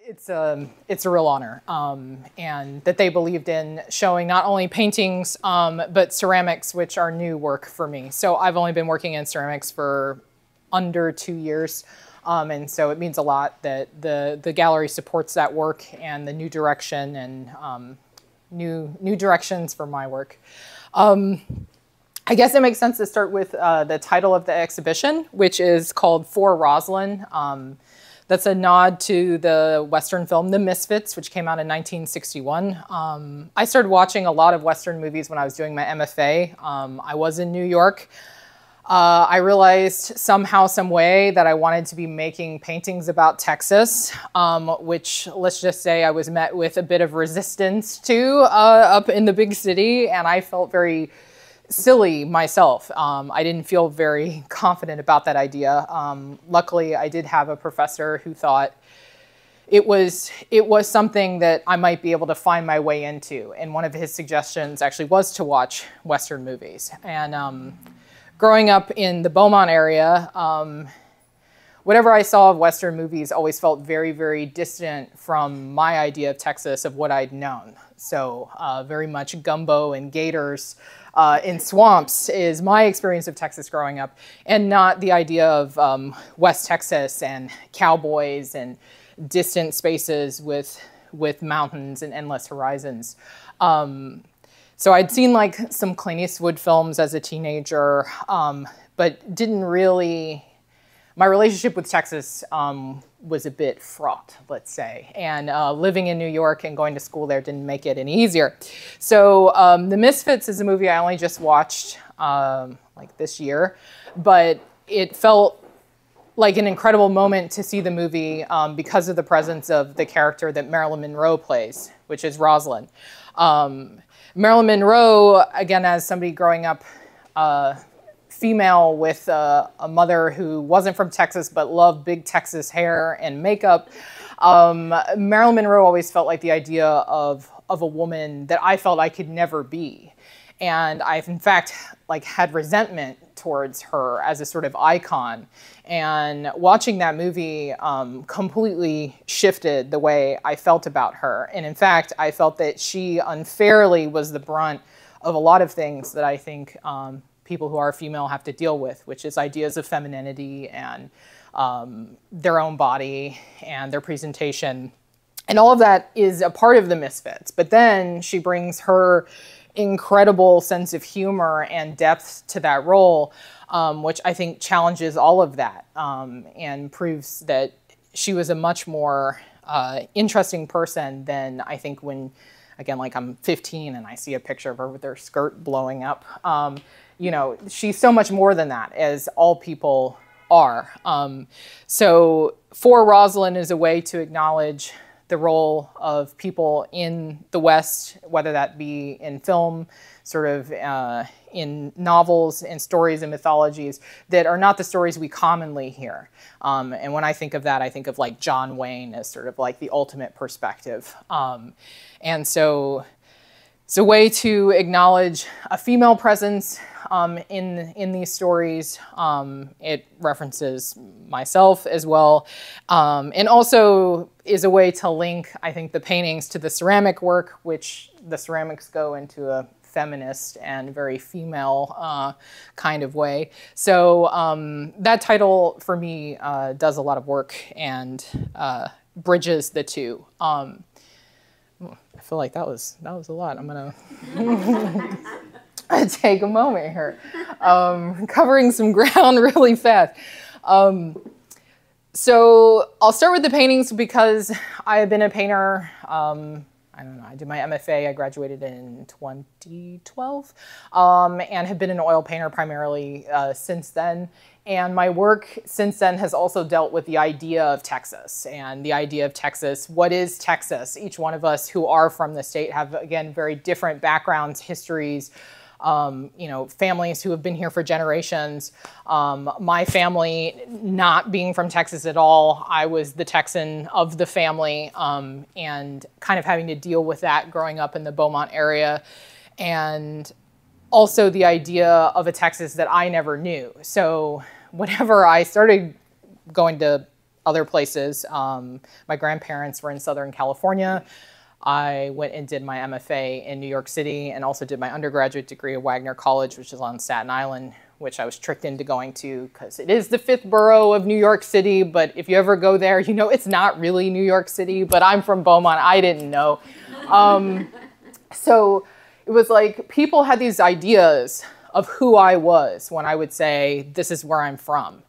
it's a um, it's a real honor, um, and that they believed in showing not only paintings um, but ceramics, which are new work for me. So I've only been working in ceramics for under two years, um, and so it means a lot that the the gallery supports that work and the new direction and um, new new directions for my work. Um, I guess it makes sense to start with uh, the title of the exhibition, which is called For Roslyn. That's a nod to the Western film The Misfits, which came out in 1961. Um, I started watching a lot of Western movies when I was doing my MFA. Um, I was in New York. Uh, I realized somehow, some way that I wanted to be making paintings about Texas, um, which let's just say I was met with a bit of resistance to uh, up in the big city, and I felt very silly myself. Um, I didn't feel very confident about that idea. Um, luckily, I did have a professor who thought it was it was something that I might be able to find my way into. And one of his suggestions actually was to watch Western movies. And um, growing up in the Beaumont area, um, whatever I saw of Western movies always felt very, very distant from my idea of Texas of what I'd known. So uh, very much gumbo and gators uh, in swamps is my experience of Texas growing up, and not the idea of um, West Texas and cowboys and distant spaces with with mountains and endless horizons. Um, so I'd seen like some Clint Eastwood films as a teenager, um, but didn't really my relationship with Texas um, was a bit fraught, let's say. And uh, living in New York and going to school there didn't make it any easier. So um, The Misfits is a movie I only just watched um, like this year, but it felt like an incredible moment to see the movie um, because of the presence of the character that Marilyn Monroe plays, which is Roslyn. Um, Marilyn Monroe, again, as somebody growing up uh, female with a, a, mother who wasn't from Texas but loved big Texas hair and makeup. Um, Marilyn Monroe always felt like the idea of, of a woman that I felt I could never be. And I've in fact like had resentment towards her as a sort of icon. And watching that movie um, completely shifted the way I felt about her. And in fact, I felt that she unfairly was the brunt of a lot of things that I think um, people who are female have to deal with, which is ideas of femininity and um, their own body and their presentation. And all of that is a part of the Misfits. But then she brings her incredible sense of humor and depth to that role, um, which I think challenges all of that um, and proves that she was a much more uh, interesting person than I think when, again, like I'm 15 and I see a picture of her with her skirt blowing up. Um, you know, she's so much more than that, as all people are. Um, so, for Roslyn is a way to acknowledge the role of people in the West, whether that be in film, sort of uh, in novels and stories and mythologies that are not the stories we commonly hear. Um, and when I think of that, I think of like John Wayne as sort of like the ultimate perspective. Um, and so it's a way to acknowledge a female presence um, in, in these stories. Um, it references myself as well, um, and also is a way to link, I think, the paintings to the ceramic work, which the ceramics go into a feminist and very female uh, kind of way. So um, that title for me uh, does a lot of work and uh, bridges the two. Um, I feel like that was that was a lot. I'm gonna take a moment here, um, covering some ground really fast. Um, so I'll start with the paintings because I have been a painter. I don't know. I did my MFA. I graduated in 2012, um, and have been an oil painter primarily uh, since then. And my work since then has also dealt with the idea of Texas and the idea of Texas. What is Texas? Each one of us who are from the state have, again, very different backgrounds, histories, um, you know, families who have been here for generations. Um, my family, not being from Texas at all, I was the Texan of the family um, and kind of having to deal with that growing up in the Beaumont area. And also the idea of a Texas that I never knew. So whenever I started going to other places. Um, my grandparents were in Southern California. I went and did my MFA in New York City and also did my undergraduate degree at Wagner College, which is on Staten Island, which I was tricked into going to because it is the fifth borough of New York City. But if you ever go there, you know it's not really New York City, but I'm from Beaumont. I didn't know. Um, so it was like people had these ideas of who I was when I would say, This is where I'm from.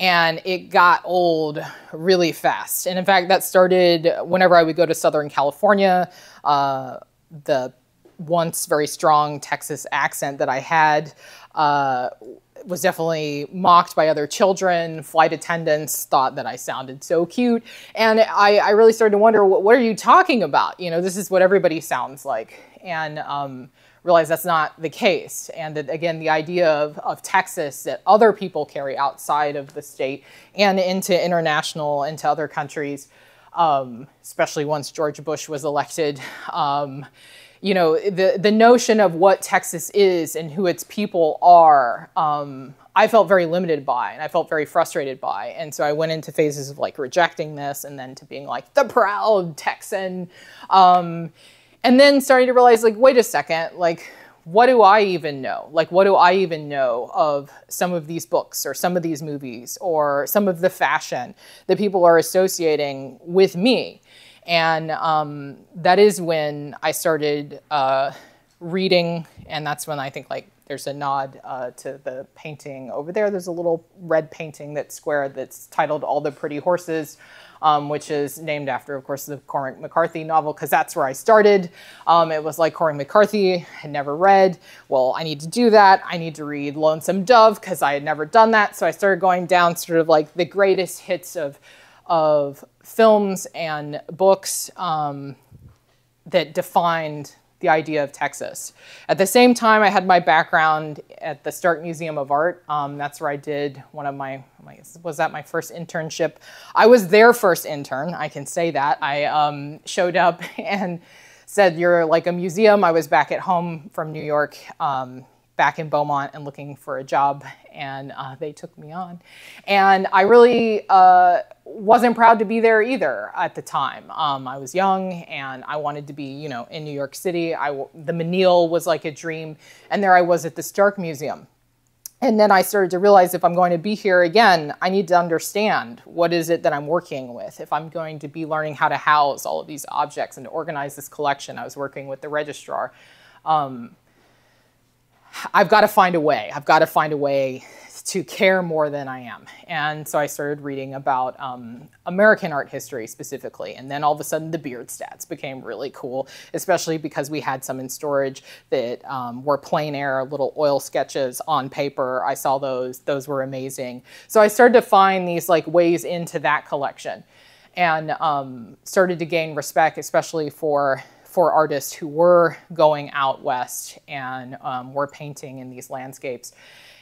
And it got old really fast. And in fact, that started whenever I would go to Southern California. Uh, the once very strong Texas accent that I had uh, was definitely mocked by other children. Flight attendants thought that I sounded so cute. And I, I really started to wonder, what, are you talking about? You know, this is what everybody sounds like. And um, realize that's not the case. And that, again, the idea of, of Texas that other people carry outside of the state and into international, into other countries, um, especially once George Bush was elected. Um, you know, the, the notion of what Texas is and who its people are, um, I felt very limited by and I felt very frustrated by. And so I went into phases of like rejecting this and then to being like the proud Texan. Um, and then starting to realize like, wait a second, like, what do I even know? Like, what do I even know of some of these books or some of these movies or some of the fashion that people are associating with me? And um, that is when I started uh, reading, and that's when I think like there's a nod uh, to the painting over there. There's a little red painting that's square that's titled All the Pretty Horses. Um, which is named after, of course, the Cormac McCarthy novel, because that's where I started. Um, it was like Cormac McCarthy, had never read. Well, I need to do that. I need to read Lonesome Dove, because I had never done that. So I started going down sort of like the greatest hits of of films and books um, that defined the idea of Texas. At the same time, I had my background at the Stark Museum of Art. Um, that's where I did one of my, my, was that my first internship? I was their first intern, I can say that. I um, showed up and said, you're like a museum. I was back at home from New York um, back in Beaumont and looking for a job, and uh, they took me on. And I really uh, wasn't proud to be there either at the time. Um, I was young and I wanted to be, you know, in New York City. I, the Menil was like a dream, and there I was at the Stark Museum. And then I started to realize if I'm going to be here again, I need to understand what is it that I'm working with. If I'm going to be learning how to house all of these objects and to organize this collection, I was working with the registrar. Um, I've got to find a way. I've got to find a way to care more than I am. And so I started reading about um, American art history specifically. And then all of a sudden, the Bierstadts became really cool, especially because we had some in storage that um, were plein air, little oil sketches on paper. I saw those, those were amazing. So I started to find these like ways into that collection and um, started to gain respect, especially for for artists who were going out west and um, were painting in these landscapes.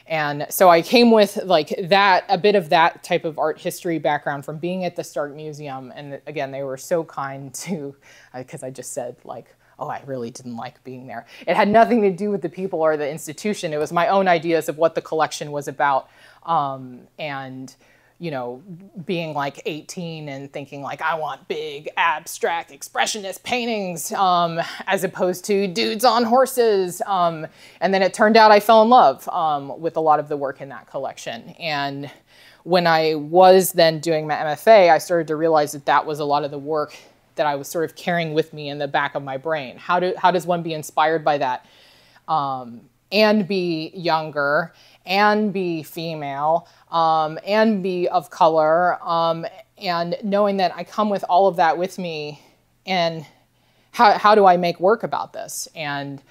And so I came with like that, a bit of that type of art history background from being at the Stark Museum. And again, they were so kind to, because uh, I just said like, oh, I really didn't like being there. It had nothing to do with the people or the institution. It was my own ideas of what the collection was about. Um, and you know, being like 18 and thinking like I want big abstract expressionist paintings um, as opposed to dudes on horses. Um, and then it turned out I fell in love um, with a lot of the work in that collection. And when I was then doing my MFA, I started to realize that that was a lot of the work that I was sort of carrying with me in the back of my brain. How do how does one be inspired by that? Um, and be younger and be female um, and be of color um, and knowing that I come with all of that with me and how, how do I make work about this and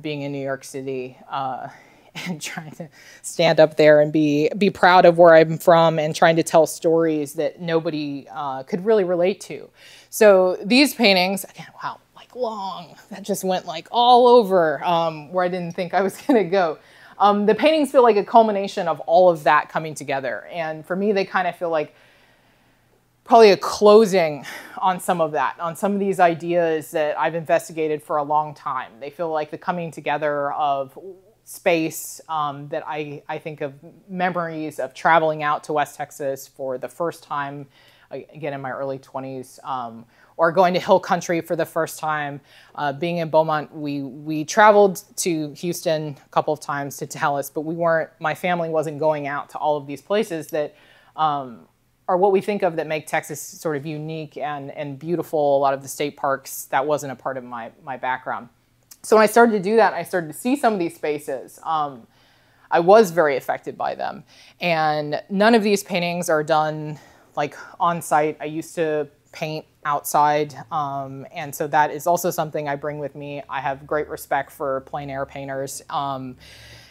being in New York City uh, and trying to stand up there and be be proud of where I'm from and trying to tell stories that nobody uh, could really relate to. So these paintings, again, wow, long. That just went like all over um, where I didn't think I was going to go. Um, the paintings feel like a culmination of all of that coming together. And for me, they kind of feel like probably a closing on some of that, on some of these ideas that I've investigated for a long time. They feel like the coming together of space um, that I, I think of memories of traveling out to West Texas for the first time again in my early 20s. Um, or going to Hill Country for the first time. Uh, being in Beaumont, we we traveled to Houston a couple of times to Dallas, but we weren't. My family wasn't going out to all of these places that um, are what we think of that make Texas sort of unique and and beautiful. A lot of the state parks that wasn't a part of my my background. So when I started to do that, I started to see some of these spaces. Um, I was very affected by them, and none of these paintings are done like on site. I used to paint outside. Um, and so that is also something I bring with me. I have great respect for plein air painters. Um,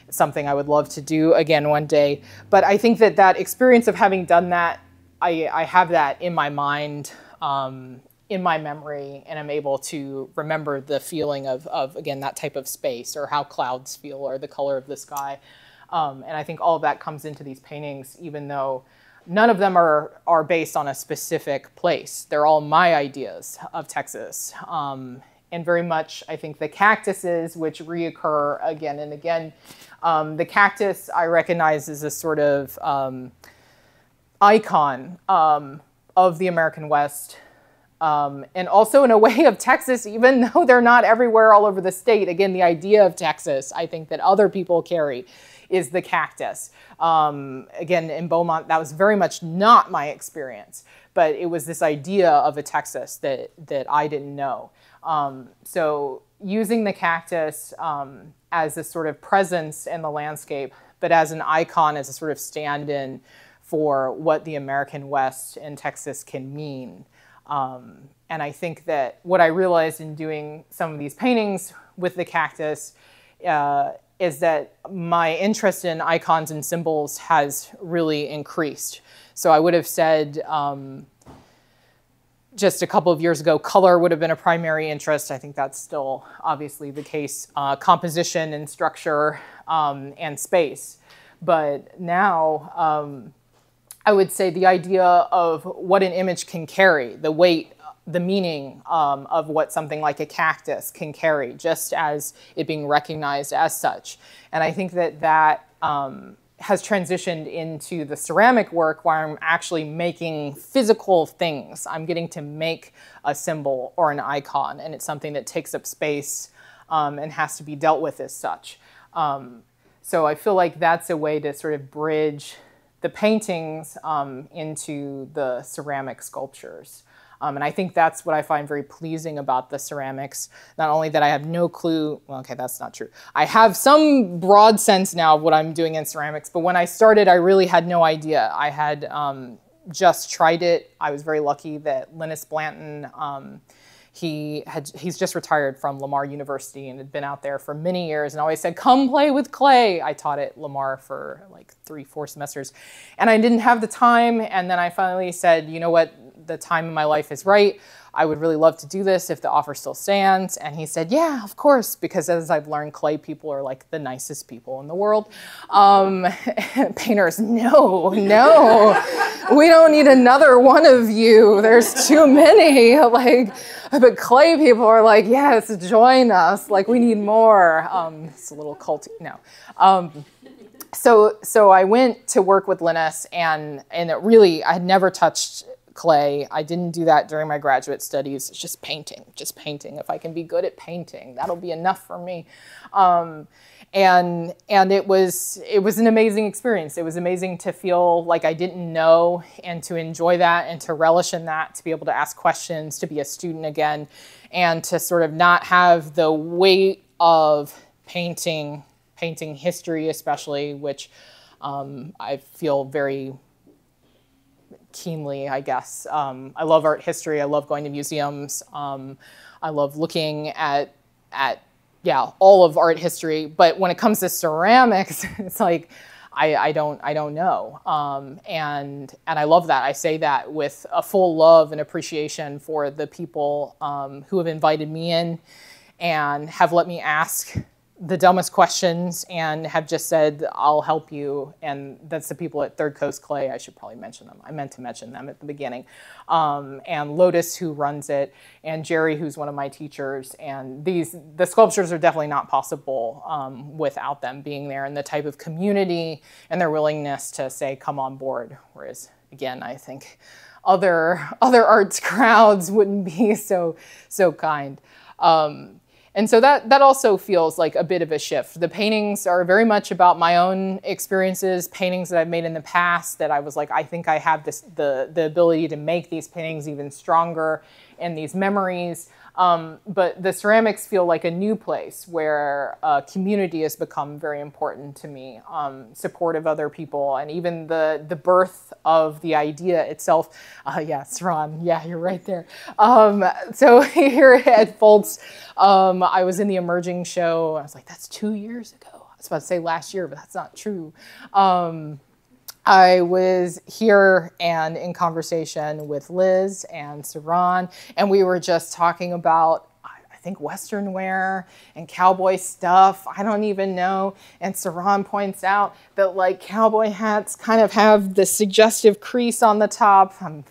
something I would love to do again one day. But I think that that experience of having done that, I, I have that in my mind, um, in my memory, and I'm able to remember the feeling of, of, again, that type of space or how clouds feel or the color of the sky. Um, and I think all of that comes into these paintings, even though none of them are, are based on a specific place. They're all my ideas of Texas. Um, and very much, I think the cactuses, which reoccur again and again. Um, the cactus I recognize as a sort of um, icon um, of the American West. Um, and also in a way of Texas, even though they're not everywhere all over the state. Again, the idea of Texas, I think that other people carry is the cactus. Um, again, in Beaumont, that was very much not my experience, but it was this idea of a Texas that, that I didn't know. Um, so using the cactus um, as a sort of presence in the landscape, but as an icon, as a sort of stand-in for what the American West and Texas can mean. Um, and I think that what I realized in doing some of these paintings with the cactus uh, is that my interest in icons and symbols has really increased. So I would have said um, just a couple of years ago, color would have been a primary interest. I think that's still obviously the case. Uh, composition and structure um, and space. But now, um, I would say the idea of what an image can carry, the weight the meaning um, of what something like a cactus can carry, just as it being recognized as such. And I think that that um, has transitioned into the ceramic work where I'm actually making physical things. I'm getting to make a symbol or an icon, and it's something that takes up space um, and has to be dealt with as such. Um, so I feel like that's a way to sort of bridge the paintings um, into the ceramic sculptures. Um, and I think that's what I find very pleasing about the ceramics. Not only that I have no clue, well, okay, that's not true. I have some broad sense now of what I'm doing in ceramics, but when I started, I really had no idea. I had um, just tried it. I was very lucky that Linus Blanton, um, he had he's just retired from Lamar University and had been out there for many years and always said, "Come play with clay." I taught at Lamar for like three, four semesters, and I didn't have the time. And then I finally said, "You know what? The time in my life is right. I would really love to do this if the offer still stands. And he said, Yeah, of course, because as I've learned, clay people are like the nicest people in the world. Um, painters, no, no, we don't need another one of you. There's too many. Like, but clay people are like, Yes, join us. Like, we need more. Um, it's a little culty. No. Um, so, so I went to work with Linus, and and it really, I had never touched clay. I didn't do that during my graduate studies. It's just painting, just painting. If I can be good at painting, that'll be enough for me. Um, and and it was it was an amazing experience. It was amazing to feel like I didn't know and to enjoy that and to relish in that, to be able to ask questions, to be a student again, and to sort of not have the weight of painting, painting history especially, which um, I feel very keenly, I guess. Um, I love art history. I love going to museums. Um, I love looking at at yeah all of art history. But when it comes to ceramics, it's like I, I don't I don't know. Um, and and I love that. I say that with a full love and appreciation for the people um, who have invited me in and have let me ask the dumbest questions and have just said, I'll help you. And that's the people at Third Coast Clay. I should probably mention them. I meant to mention them at the beginning. Um, and Lotus, who runs it, and Jerry, who's one of my teachers. And these, the sculptures are definitely not possible um, without them being there and the type of community and their willingness to say, come on board. Whereas, again, I think other other arts crowds wouldn't be so so kind. Um, and so that that also feels like a bit of a shift. The paintings are very much about my own experiences, paintings that I've made in the past that I was like, I think I have this the the ability to make these paintings even stronger and these memories. Um, but the ceramics feel like a new place where community has become very important to me, um, support of other people, and even the the birth of the idea itself. Uh, yes, Ron, yeah, you're right there. Um, so here at Foltz, um, I was in the emerging show. I was like, that's two years ago. I was about to say last year, but that's not true. Um, I was here and in conversation with Liz and Saran, and we were just talking about, I think, Western wear and cowboy stuff. I don't even know. And Saran points out that, like, cowboy hats kind of have the suggestive crease on the top. I'm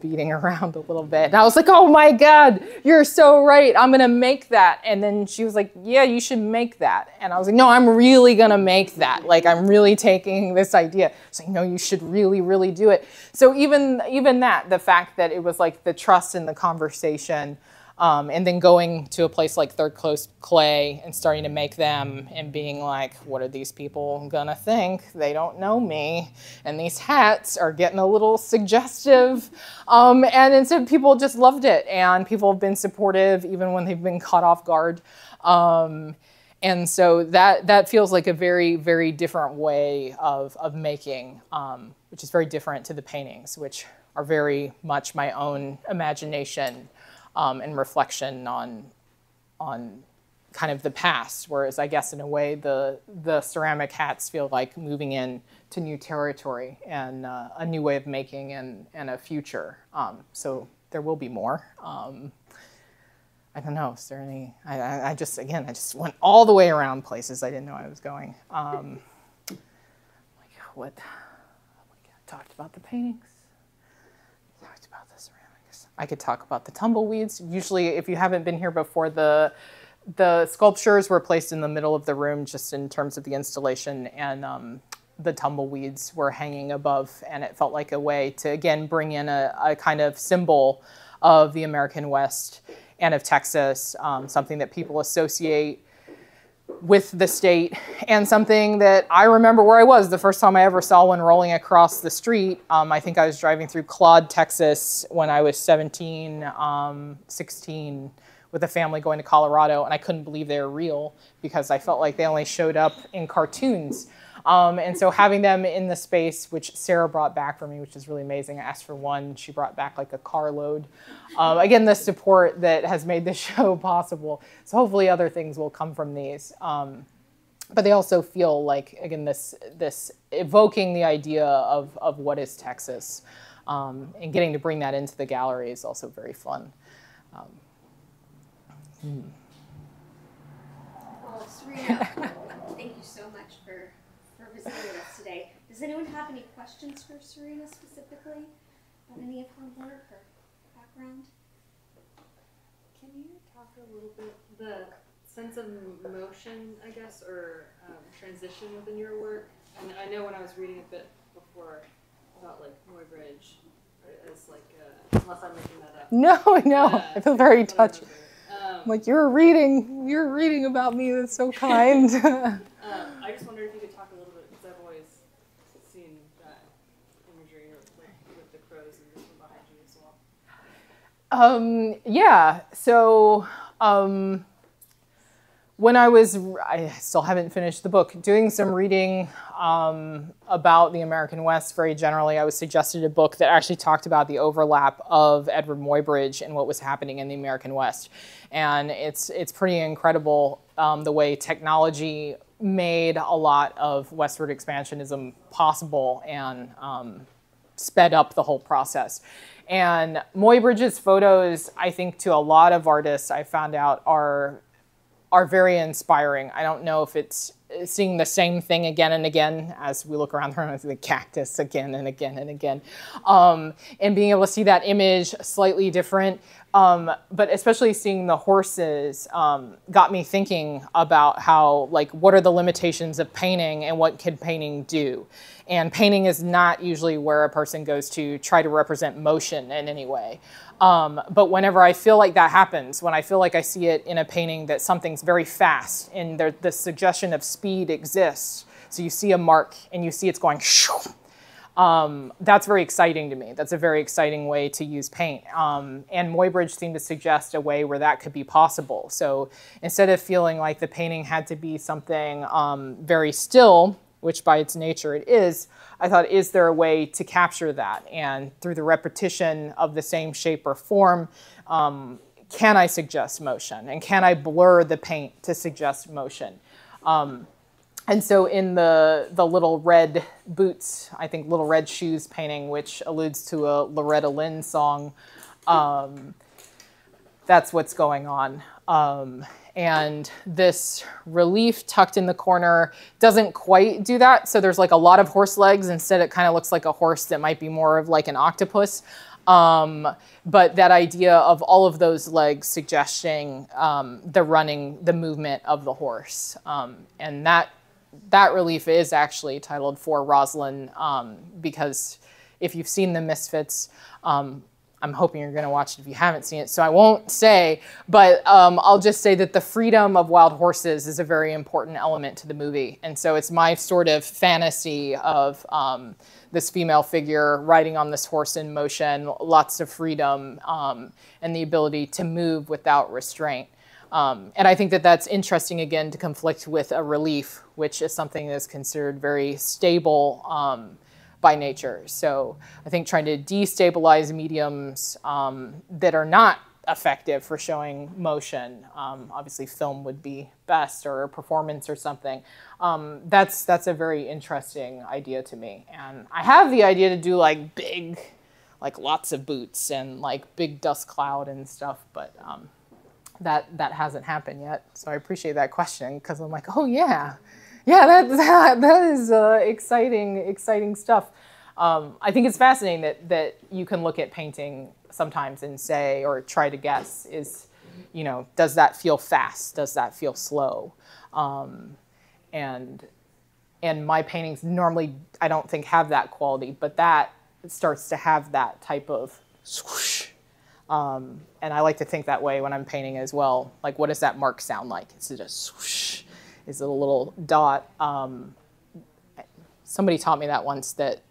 beating around a little bit. And I was like, oh my God, you're so right. I'm going to make that. And then she was like, yeah, you should make that. And I was like, no, I'm really going to make that. Like, I'm really taking this idea. So, know, you should really, really do it. So even, even that, the fact that it was like the trust in the conversation um, and then going to a place like Third Coast Clay and starting to make them and being like, what are these people gonna think? They don't know me. And these hats are getting a little suggestive. Um, and instead, people just loved it. And people have been supportive even when they've been caught off guard. Um, and so that, that feels like a very, very different way of, of making, um, which is very different to the paintings, which are very much my own imagination um, and reflection on on kind of the past. Whereas I guess in a way the the ceramic hats feel like moving in to new territory and uh, a new way of making and and a future. Um, so there will be more. Um, I don't know. Is there any? I, I, just again I just went all the way around places I didn't know I was going. Um, like what? talked about the paintings. I could talk about the tumbleweeds. Usually, if you haven't been here before, the the sculptures were placed in the middle of the room just in terms of the installation, and um, the tumbleweeds were hanging above, and it felt like a way to again bring in a, a kind of symbol of the American West and of Texas, um, something that people associate with the state and something that I remember where I was the first time I ever saw one rolling across the street. Um, I think I was driving through Claude, Texas when I was 17, um, 16 with a family going to Colorado and I couldn't believe they were real because I felt like they only showed up in cartoons. Um, and so having them in the space, which Sarah brought back for me, which is really amazing. I asked for one, she brought back like a carload. Um, again, the support that has made this show possible. So hopefully other things will come from these. Um, but they also feel like again this this evoking the idea of of what is Texas, um, and getting to bring that into the gallery is also very fun. Um, hmm. Well, visiting with us today. Does anyone have any questions for Sirena specifically about any of her work or background? Can you talk a little bit the sense of motion, I guess, or um, transition within your work? And I know when I was reading a bit before about like Muybridge, it's like uh, unless I'm making that up. No, no, uh, I feel very touched. Um, like you're reading, you're reading about me. That's so kind. um, I just wondered if you could talk a little bit because I've always seen that imagery like, with the crows and this one behind you as well. Um, yeah. So um, when I was, I still haven't finished the book, doing some reading um, about the American West very generally, I was suggested a book that actually talked about the overlap of Eadweard Muybridge and what was happening in the American West. And it's, it's pretty incredible um, the way technology made a lot of westward expansionism possible and um, sped up the whole process. And Muybridge's photos, I think to a lot of artists I found out are are very inspiring. I don't know if it's seeing the same thing again and again as we look around the room, with the cactus again and again and again, um, and being able to see that image slightly different. Um, but especially seeing the horses um, got me thinking about how, like, what are the limitations of painting and what can painting do? And painting is not usually where a person goes to try to represent motion in any way. Um, but whenever I feel like that happens, when I feel like I see it in a painting that something's very fast and there, the suggestion of speed exists, so you see a mark and you see it's going um, that's very exciting to me. That's a very exciting way to use paint. Um, and Muybridge seemed to suggest a way where that could be possible. So instead of feeling like the painting had to be something um, very still, which by its nature it is, I thought, is there a way to capture that? And through the repetition of the same shape or form, um, can I suggest motion? And can I blur the paint to suggest motion? Um, and so in the, the little red boots, I think little red shoes painting, which alludes to a Loretta Lynn song, um, that's what's going on. Um, and this relief tucked in the corner doesn't quite do that. So there's like a lot of horse legs. Instead, it kind of looks like a horse that might be more of like an octopus. Um, but that idea of all of those legs suggesting um, the running, the movement of the horse. Um, and that, that relief is actually titled For Roslyn um, because if you've seen the Misfits, um, I'm hoping you're going to watch it if you haven't seen it, so I won't say, but um, I'll just say that the freedom of wild horses is a very important element to the movie. And so it's my sort of fantasy of um, this female figure riding on this horse in motion, lots of freedom, um, and the ability to move without restraint. Um, and I think that that's interesting again to conflict with a relief, which is something that's considered very stable um, by nature. So I think trying to destabilize mediums um, that are not effective for showing motion, um, obviously film would be best or a performance or something. Um, that's that's a very interesting idea to me, and I have the idea to do like big, like lots of boots and like big dust cloud and stuff, but um, that that hasn't happened yet. So I appreciate that question because I'm like, oh yeah yeah, that, that, that is uh, exciting, exciting stuff. Um, I think it's fascinating that, that you can look at painting sometimes and say, or try to guess, is, you know, does that feel fast? Does that feel slow? Um, and, and my paintings normally, I don't think have that quality, but that starts to have that type of. Um, and I like to think that way when I'm painting as well. Like, what does that mark sound like? It's just swoosh is it a little dot. Um, somebody taught me that once that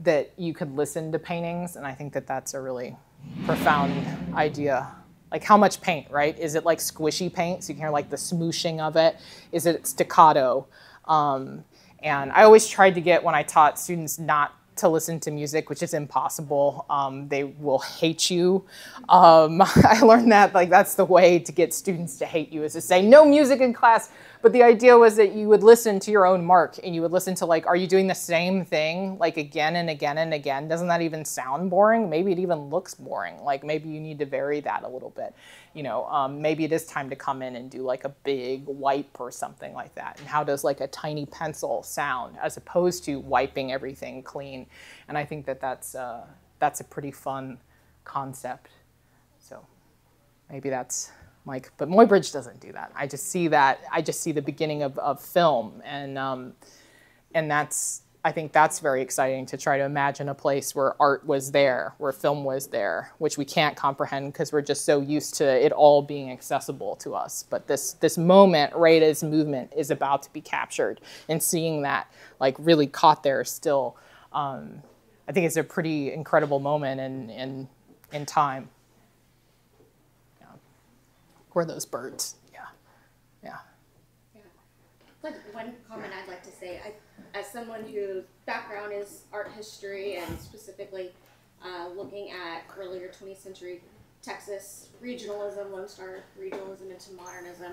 that you could listen to paintings, and I think that that's a really profound idea. Like how much paint, right? Is it like squishy paint, so you can hear like the smooshing of it? Is it staccato? Um, and I always tried to get when I taught students not to listen to music, which is impossible. Um, they will hate you. Um, I learned that like that's the way to get students to hate you is to say no music in class. But the idea was that you would listen to your own mark and you would listen to like, are you doing the same thing like again and again and again? Doesn't that even sound boring? Maybe it even looks boring. Like maybe you need to vary that a little bit. You know, um, maybe it is time to come in and do like a big wipe or something like that. And how does like a tiny pencil sound as opposed to wiping everything clean? And I think that that's uh, that's a pretty fun concept. So maybe that's like, but Muybridge doesn't do that. I just see that. I just see the beginning of, of film, and um, and that's. I think that's very exciting to try to imagine a place where art was there, where film was there, which we can't comprehend because we're just so used to it all being accessible to us. But this this moment, right as movement, is about to be captured, and seeing that like really caught there still, um, I think it's a pretty incredible moment in in in time or those birds. Yeah, yeah. Yeah. Like one comment I'd like to say, I, as someone whose background is art history and specifically uh, looking at earlier 20th century Texas regionalism, Lone Star regionalism into modernism,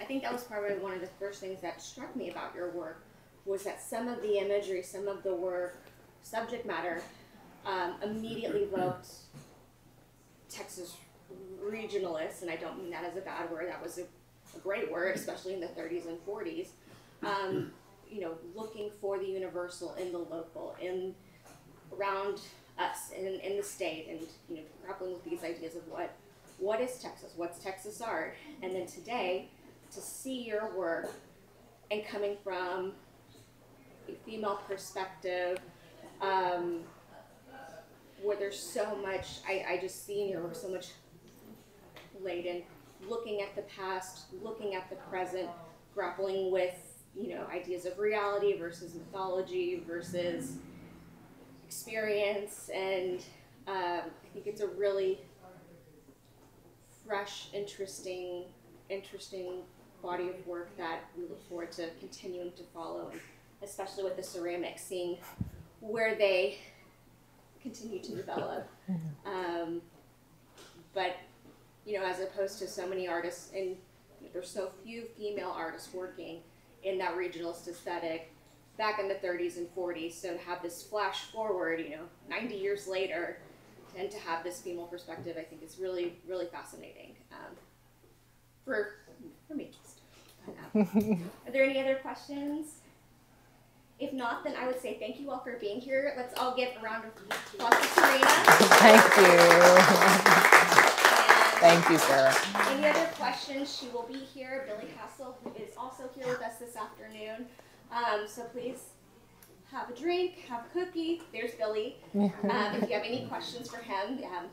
I think that was probably one of the first things that struck me about your work was that some of the imagery, some of the work, subject matter, um, immediately evoked Texas regionalists, and I don't mean that as a bad word, that was a, a great word, especially in the 30s and 40s. um, you know, looking for the universal in the local, in around us, in, in the state, and you know, grappling with these ideas of what what is Texas, what's Texas art, and then today to see your work and coming from a female perspective, um, where there's so much, I, I just see in your work so much laden, looking at the past, looking at the present, grappling with, you know, ideas of reality versus mythology versus experience, and um, I think it's a really fresh, interesting, interesting body of work that we look forward to continuing to follow, and especially with the ceramics, seeing where they continue to develop. Um, but you know, as opposed to so many artists, and there's so few female artists working in that regionalist aesthetic back in the 30s and 40s. So to have this flash forward, you know, 90 years later, and to have this female perspective, I think is really, really fascinating um, for for me. Are there any other questions? If not, then I would say thank you all for being here. Let's all give a round of applause to Sirena. Thank you. Thank you, Sarah. Any other questions? She will be here. Billy Castle who is also here with us this afternoon. Um, so please have a drink, have a cookie. There's Billy. Um, if you have any questions for him, um,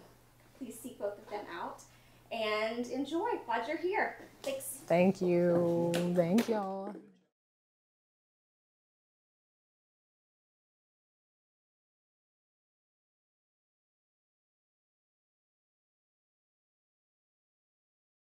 please seek both of them out and enjoy. Glad you're here. Thanks. Thank you. Thank y'all.